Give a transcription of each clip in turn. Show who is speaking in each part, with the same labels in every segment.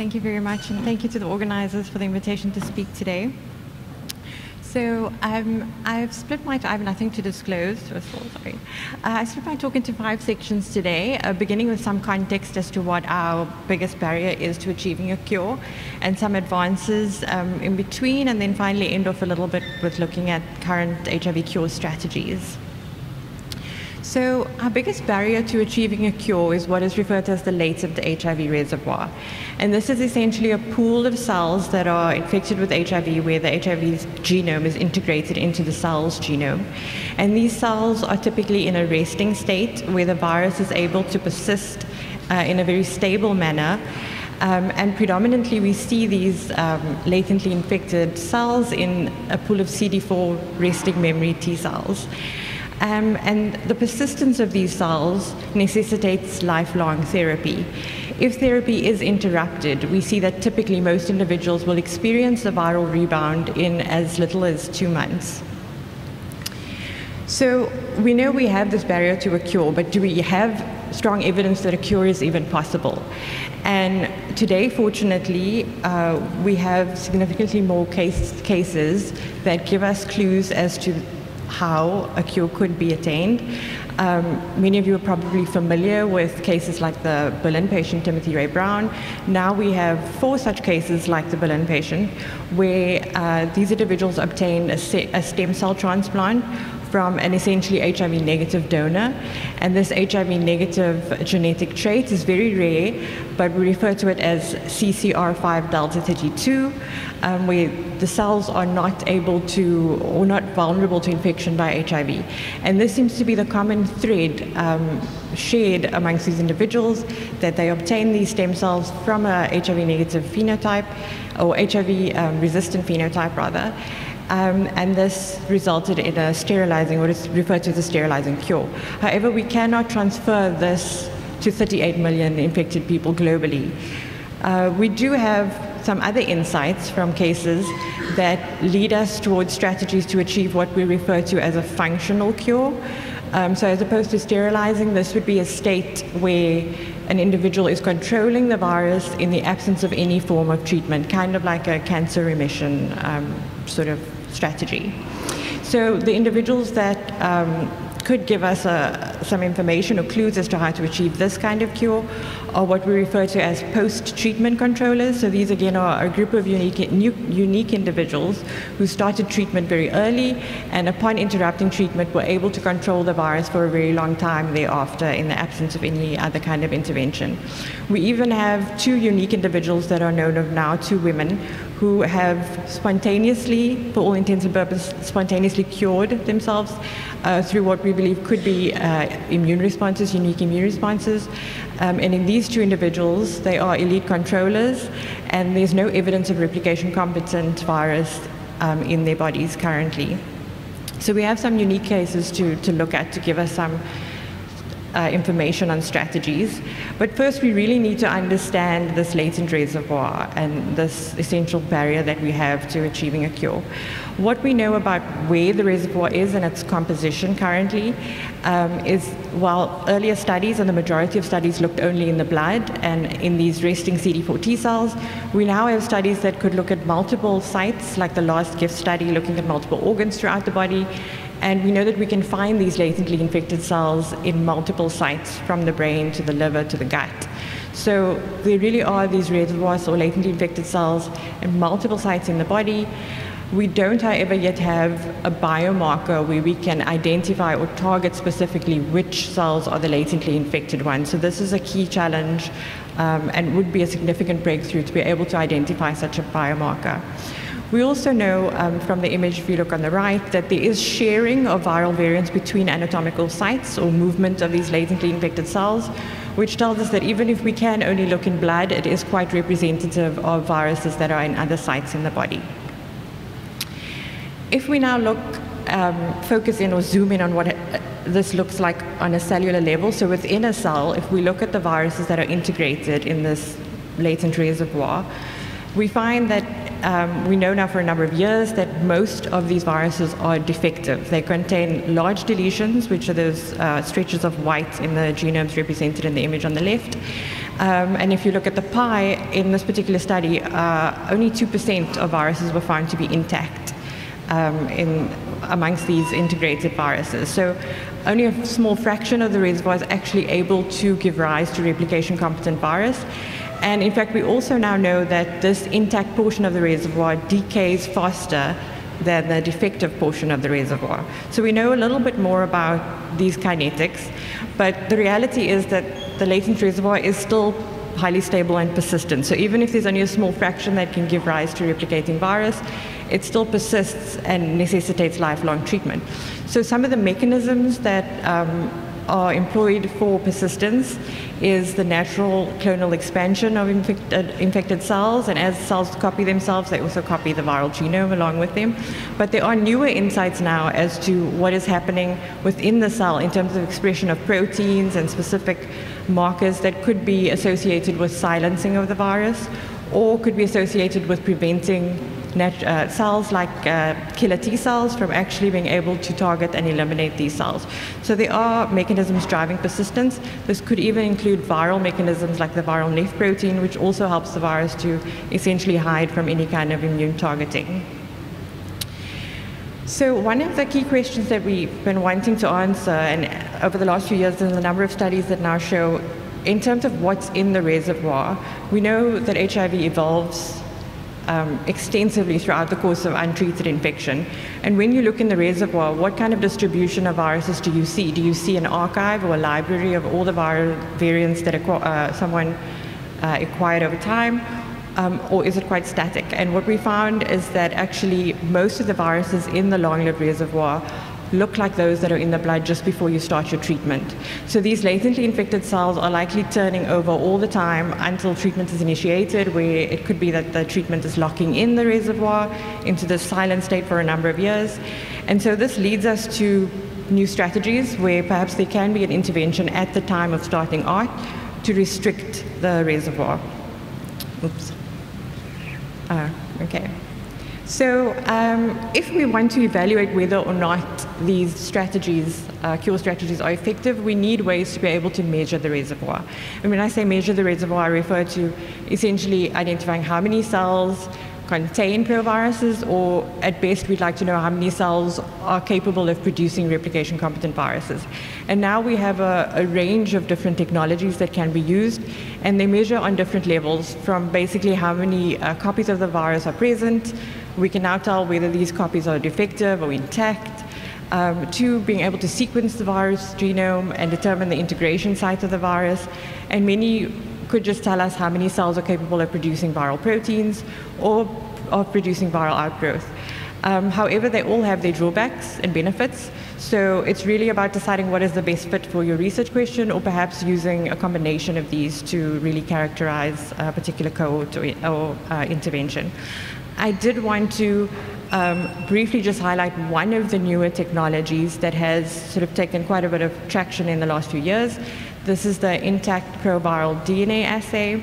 Speaker 1: Thank you very much, and thank you to the organizers for the invitation to speak today. So um, I've split my time, nothing to disclose, first sorry. Uh, I split my talk into five sections today, uh, beginning with some context as to what our biggest barrier is to achieving a cure, and some advances um, in between, and then finally end off a little bit with looking at current HIV cure strategies. So, our biggest barrier to achieving a cure is what is referred to as the latent HIV reservoir. And this is essentially a pool of cells that are infected with HIV where the HIV's genome is integrated into the cell's genome. And these cells are typically in a resting state where the virus is able to persist uh, in a very stable manner. Um, and predominantly, we see these um, latently infected cells in a pool of CD4 resting memory T cells. Um, and the persistence of these cells necessitates lifelong therapy. If therapy is interrupted, we see that typically most individuals will experience a viral rebound in as little as two months. So we know we have this barrier to a cure, but do we have strong evidence that a cure is even possible? And today, fortunately, uh, we have significantly more case, cases that give us clues as to how a cure could be attained. Um, many of you are probably familiar with cases like the Berlin patient Timothy Ray Brown. Now we have four such cases like the Berlin patient where uh, these individuals obtain a, a stem cell transplant from an essentially HIV negative donor. And this HIV negative genetic trait is very rare, but we refer to it as CCR5 delta 32, um, where the cells are not able to or not vulnerable to infection by HIV. And this seems to be the common thread um, shared amongst these individuals that they obtain these stem cells from a HIV negative phenotype or HIV um, resistant phenotype rather. Um, and this resulted in a sterilizing, what is referred to as a sterilizing cure. However, we cannot transfer this to 38 million infected people globally. Uh, we do have some other insights from cases that lead us towards strategies to achieve what we refer to as a functional cure. Um, so, as opposed to sterilizing, this would be a state where an individual is controlling the virus in the absence of any form of treatment, kind of like a cancer remission um, sort of strategy. So the individuals that um, could give us uh, some information or clues as to how to achieve this kind of cure are what we refer to as post-treatment controllers. So these again are a group of unique, new, unique individuals who started treatment very early and upon interrupting treatment were able to control the virus for a very long time thereafter in the absence of any other kind of intervention. We even have two unique individuals that are known of now, two women who have spontaneously, for all intents and purposes, spontaneously cured themselves uh, through what we believe could be uh, immune responses, unique immune responses. Um, and in these two individuals, they are elite controllers, and there's no evidence of replication competent virus um, in their bodies currently. So we have some unique cases to, to look at to give us some uh, information on strategies. But first, we really need to understand this latent reservoir and this essential barrier that we have to achieving a cure. What we know about where the reservoir is and its composition currently um, is, while earlier studies and the majority of studies looked only in the blood and in these resting CD4 T cells, we now have studies that could look at multiple sites, like the last GIFT study looking at multiple organs throughout the body, and we know that we can find these latently infected cells in multiple sites from the brain to the liver to the gut. So there really are these reservoirs or latently infected cells in multiple sites in the body. We don't, however, yet have a biomarker where we can identify or target specifically which cells are the latently infected ones. So this is a key challenge um, and would be a significant breakthrough to be able to identify such a biomarker. We also know um, from the image, if you look on the right, that there is sharing of viral variants between anatomical sites or movement of these latently infected cells, which tells us that even if we can only look in blood, it is quite representative of viruses that are in other sites in the body. If we now look, um, focus in or zoom in on what this looks like on a cellular level, so within a cell, if we look at the viruses that are integrated in this latent reservoir, we find that um, we know now for a number of years that most of these viruses are defective. They contain large deletions, which are those uh, stretches of white in the genomes represented in the image on the left. Um, and if you look at the pie in this particular study, uh, only 2% of viruses were found to be intact um, in, amongst these integrated viruses. So only a small fraction of the reservoir is actually able to give rise to replication competent virus. And in fact, we also now know that this intact portion of the reservoir decays faster than the defective portion of the reservoir. So we know a little bit more about these kinetics, but the reality is that the latent reservoir is still highly stable and persistent. So even if there's only a small fraction that can give rise to replicating virus, it still persists and necessitates lifelong treatment. So some of the mechanisms that um, are employed for persistence is the natural clonal expansion of infected, uh, infected cells, and as cells copy themselves, they also copy the viral genome along with them. But there are newer insights now as to what is happening within the cell in terms of expression of proteins and specific markers that could be associated with silencing of the virus or could be associated with preventing uh, cells like uh, killer T cells from actually being able to target and eliminate these cells. So there are mechanisms driving persistence. This could even include viral mechanisms like the viral NEF protein, which also helps the virus to essentially hide from any kind of immune targeting. So one of the key questions that we've been wanting to answer, and over the last few years, there's a number of studies that now show, in terms of what's in the reservoir, we know that HIV evolves um, extensively throughout the course of untreated infection. And when you look in the reservoir, what kind of distribution of viruses do you see? Do you see an archive or a library of all the viral variants that uh, someone uh, acquired over time? Um, or is it quite static? And what we found is that actually most of the viruses in the long-lived reservoir look like those that are in the blood just before you start your treatment. So these latently infected cells are likely turning over all the time until treatment is initiated, where it could be that the treatment is locking in the reservoir into this silent state for a number of years. And so this leads us to new strategies where perhaps there can be an intervention at the time of starting ART to restrict the reservoir. Oops. Uh, okay. So um, if we want to evaluate whether or not these strategies, uh, cure strategies are effective, we need ways to be able to measure the reservoir. And when I say measure the reservoir, I refer to essentially identifying how many cells contain proviruses, or at best, we'd like to know how many cells are capable of producing replication competent viruses. And now we have a, a range of different technologies that can be used, and they measure on different levels from basically how many uh, copies of the virus are present, we can now tell whether these copies are defective or intact. Um, to being able to sequence the virus genome and determine the integration site of the virus. And many could just tell us how many cells are capable of producing viral proteins or of producing viral outgrowth. Um, however, they all have their drawbacks and benefits. So it's really about deciding what is the best fit for your research question or perhaps using a combination of these to really characterize a particular cohort or, or uh, intervention. I did want to um, briefly just highlight one of the newer technologies that has sort of taken quite a bit of traction in the last few years. This is the intact proviral DNA assay.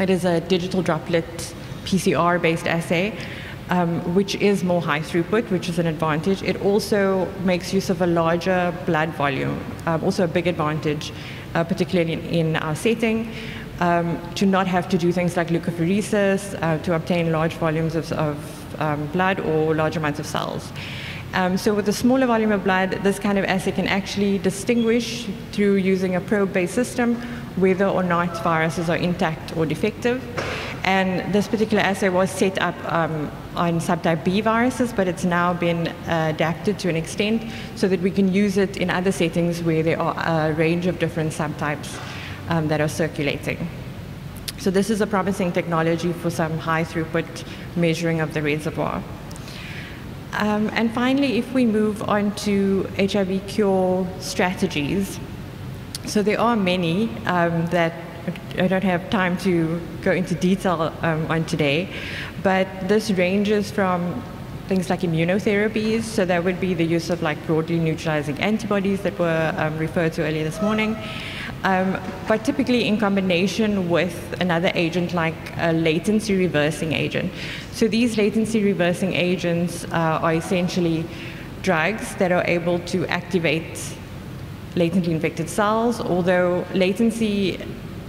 Speaker 1: It is a digital droplet PCR based assay. Um, which is more high throughput, which is an advantage. It also makes use of a larger blood volume, um, also a big advantage, uh, particularly in, in, our setting um, to not have to do things like leukapheresis uh, to obtain large volumes of, of um, blood or large amounts of cells. Um, so with a smaller volume of blood, this kind of assay can actually distinguish through using a probe-based system whether or not viruses are intact or defective. And this particular assay was set up um, on subtype B viruses, but it's now been uh, adapted to an extent so that we can use it in other settings where there are a range of different subtypes um, that are circulating. So this is a promising technology for some high throughput measuring of the reservoir. Um, and finally, if we move on to HIV cure strategies, so there are many um, that I don't have time to go into detail um, on today, but this ranges from things like immunotherapies, so that would be the use of like broadly neutralizing antibodies that were um, referred to earlier this morning, um, but typically in combination with another agent like a latency reversing agent. So these latency reversing agents uh, are essentially drugs that are able to activate latently infected cells, although latency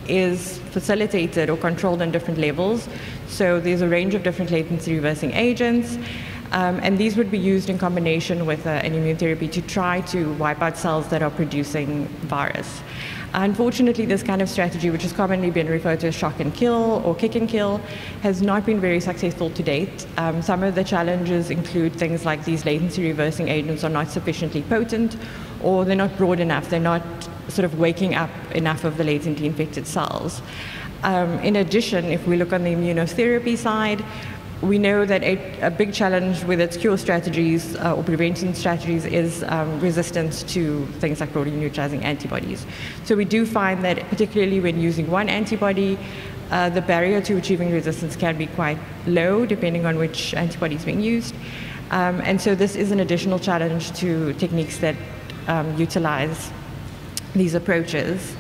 Speaker 1: is facilitated or controlled on different levels. So there's a range of different latency reversing agents. Um, and these would be used in combination with uh, an immune therapy to try to wipe out cells that are producing virus. Unfortunately, this kind of strategy, which has commonly been referred to as shock and kill or kick and kill, has not been very successful to date. Um, some of the challenges include things like these latency reversing agents are not sufficiently potent or they're not broad enough, they're not sort of waking up enough of the latently infected cells. Um, in addition, if we look on the immunotherapy side, we know that a, a, big challenge with its cure strategies uh, or prevention strategies is um, resistance to things like protein neutralizing antibodies. So we do find that particularly when using one antibody, uh, the barrier to achieving resistance can be quite low depending on which antibody is being used. Um, and so this is an additional challenge to techniques that um, utilize these approaches.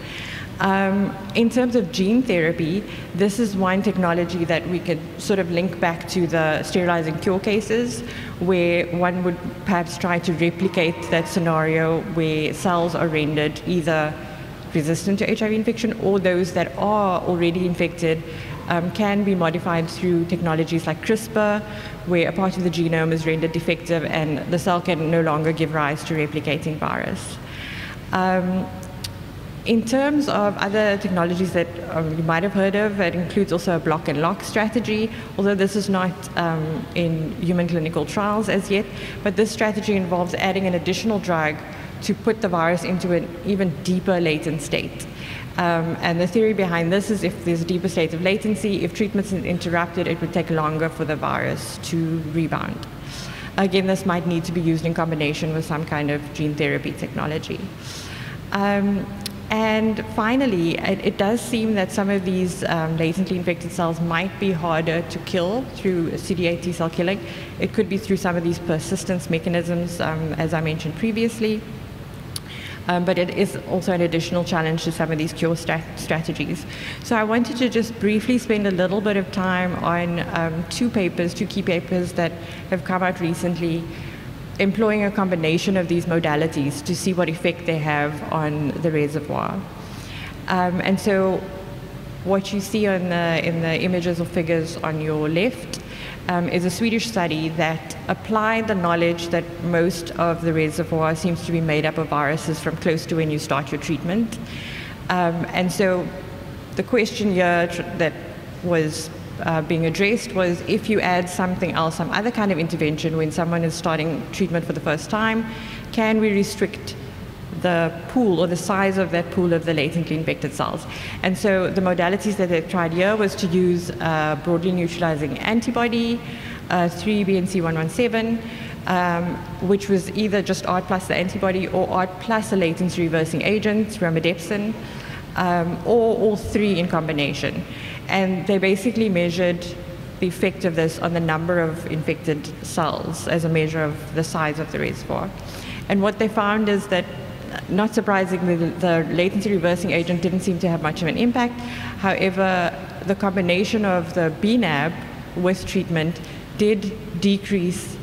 Speaker 1: Um, in terms of gene therapy, this is one technology that we could sort of link back to the sterilizing cure cases, where one would perhaps try to replicate that scenario where cells are rendered either resistant to HIV infection or those that are already infected um, can be modified through technologies like CRISPR, where a part of the genome is rendered defective and the cell can no longer give rise to replicating virus. Um, in terms of other technologies that um, you might have heard of, it includes also a block and lock strategy, although this is not um, in human clinical trials as yet. But this strategy involves adding an additional drug to put the virus into an even deeper latent state. Um, and the theory behind this is if there's a deeper state of latency, if treatment is interrupted, it would take longer for the virus to rebound. Again, this might need to be used in combination with some kind of gene therapy technology. Um, and finally, it, it, does seem that some of these um, latently infected cells might be harder to kill through CD8 T cell killing. It could be through some of these persistence mechanisms, um, as I mentioned previously. Um, but it is also an additional challenge to some of these cure strategies. So I wanted to just briefly spend a little bit of time on um, two papers, two key papers that have come out recently employing a combination of these modalities to see what effect they have on the reservoir. Um, and so what you see on the, in the images or figures on your left um, is a Swedish study that applied the knowledge that most of the reservoir seems to be made up of viruses from close to when you start your treatment. Um, and so the question here that was uh, being addressed was if you add something else, some other kind of intervention when someone is starting treatment for the first time, can we restrict the pool or the size of that pool of the latently infected cells. And so the modalities that they tried here was to use a broadly neutralizing antibody, uh, 3BNC117, um, which was either just ART plus the antibody or ART plus a latency reversing agent, romidepsin, um, or all three in combination. And they basically measured the effect of this on the number of infected cells as a measure of the size of the reservoir. And what they found is that, not surprisingly, the, latency reversing agent didn't seem to have much of an impact. However, the combination of the BNAB with treatment did decrease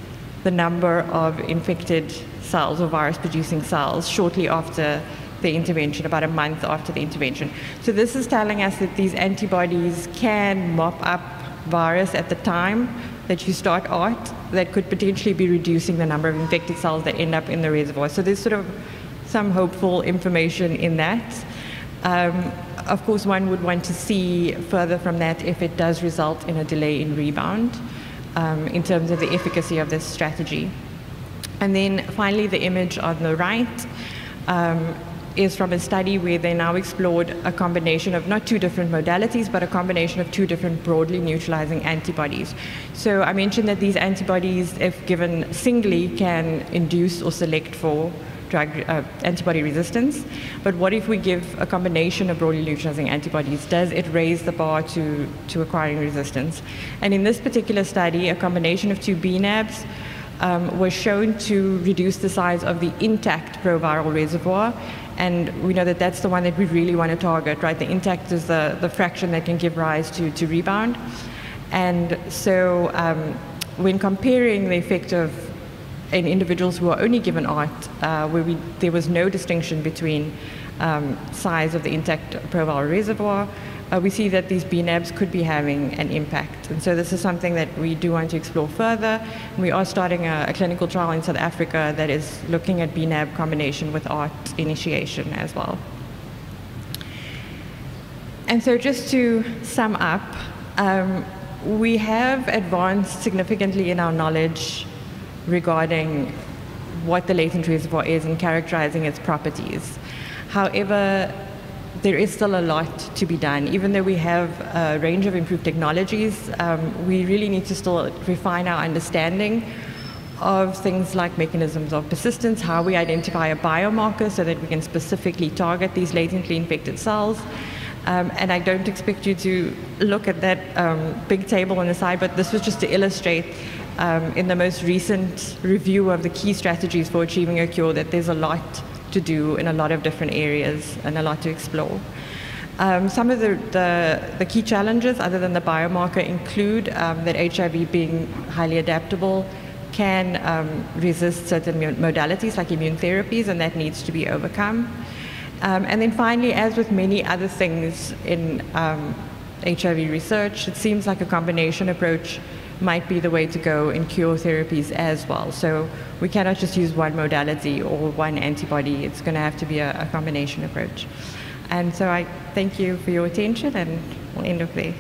Speaker 1: the number of infected cells or virus producing cells shortly after the intervention, about a month after the intervention. So this is telling us that these antibodies can mop up virus at the time that you start ART that could potentially be reducing the number of infected cells that end up in the reservoir. So there's sort of some hopeful information in that. Um, of course, one would want to see further from that if it does result in a delay in rebound um, in terms of the efficacy of this strategy. And then finally, the image on the right um, is from a study where they now explored a combination of not two different modalities, but a combination of two different broadly neutralizing antibodies. So I mentioned that these antibodies, if given singly, can induce or select for drug uh, antibody resistance. But what if we give a combination of broadly neutralizing antibodies? Does it raise the bar to, to acquiring resistance? And in this particular study, a combination of two BNABs um, was shown to reduce the size of the intact proviral reservoir and we know that that's the one that we really want to target, right? The intact is the, the fraction that can give rise to, to rebound. And so um, when comparing the effect of in individuals who are only given ART, uh, where we, there was no distinction between um, size of the intact proviral reservoir, uh, we see that these BNABs could be having an impact. And so this is something that we do want to explore further. We are starting a, a clinical trial in South Africa that is looking at BNAB combination with ART initiation as well. And so just to sum up, um, we have advanced significantly in our knowledge regarding what the latent reservoir is and characterizing its properties. However, there is still a lot to be done. Even though we have a range of improved technologies, um, we really need to still refine our understanding of things like mechanisms of persistence, how we identify a biomarker so that we can specifically target these latently infected cells. Um, and I don't expect you to look at that um, big table on the side, but this was just to illustrate um, in the most recent review of the key strategies for achieving a cure that there's a lot to do in a lot of different areas and a lot to explore. Um, some of the, the, the, key challenges, other than the biomarker, include um, that HIV being highly adaptable can um, resist certain modalities like immune therapies, and that needs to be overcome. Um, and then finally, as with many other things in HIV um, research, it seems like a combination approach might be the way to go in cure therapies as well. So we cannot just use one modality or one antibody. It's going to have to be a, a combination approach. And so I thank you for your attention and we'll end up there.